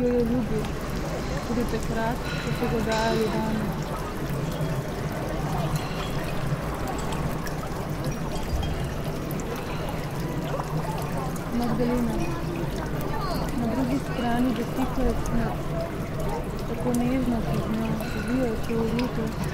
ki jo je ljubil, tudi takrat, ko so ga dajali danes. Magdalena. Na drugi strani dotikajo smrt. Tako nežno, ki z njo živijo je čolovitu.